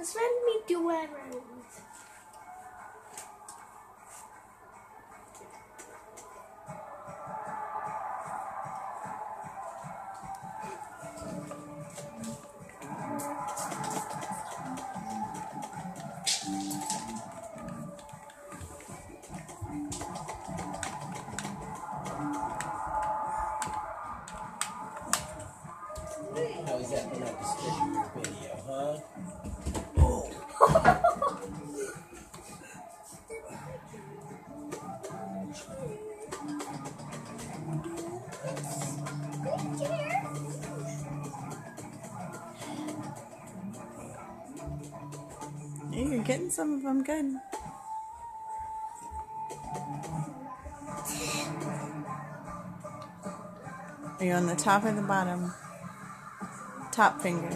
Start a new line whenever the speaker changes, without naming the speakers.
Just let me do everything.
How's that been up to stick in your video, huh?
Getting some of them good. Are you on the top or the bottom? Top finger.